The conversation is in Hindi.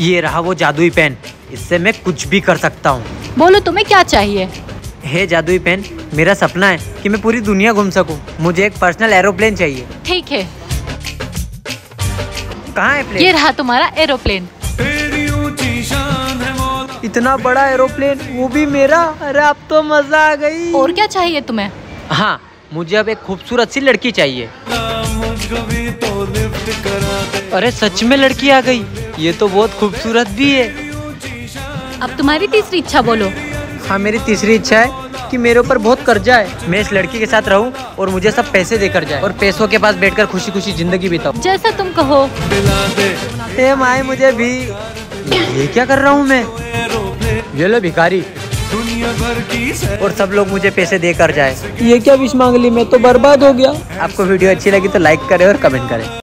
ये रहा वो जादुई पेन। इससे मैं कुछ भी कर सकता हूँ। बोलो तुम्हें क्या चाहिए? हे जादुई पेन मेरा सपना है कि मैं पूरी दुनिया घूम सकूँ। मुझे एक पर्सनल एरोप्लेन चाहिए। ठीक है। कहाँ है प्लेन? ये रहा तुम्हारा एरोप्लेन। इतना बड़ा एरोप्लेन वो भी मेरा? अरे अब तो मज़ा आ गई। और क्या चाहिए तुम्हें? हाँ मुझे अब एक खूबसूरत सी लड़की चाहिए। अरे सच में लड़की आ गई। ये तो बहुत खूबसूरत भी है। अब तुम्हारी तीसरी इच्छा बोलो। हाँ मेरी तीसरी इच्छा है कि मेरे ऊपर बहुत कर्जा है। मैं इस लड़की के साथ रहूँ और मुझे सब पैसे देकर जाए और पैसों के पास बैठकर खुशी खुशी ज़िंदगी बिताऊं। जैसा तुम कहो। हे माए मुझे भी ये क्या कर रहा हूँ मैं? ये लो भिखारी। और सब लोग मुझे पैसे देकर जाए। ये क्या विश मांग ली? मैं तो बर्बाद हो गया। आपको वीडियो अच्छी लगी तो लाइक करें और कमेंट करें।